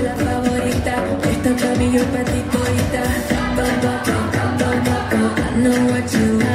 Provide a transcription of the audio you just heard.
la favorita. I know what you.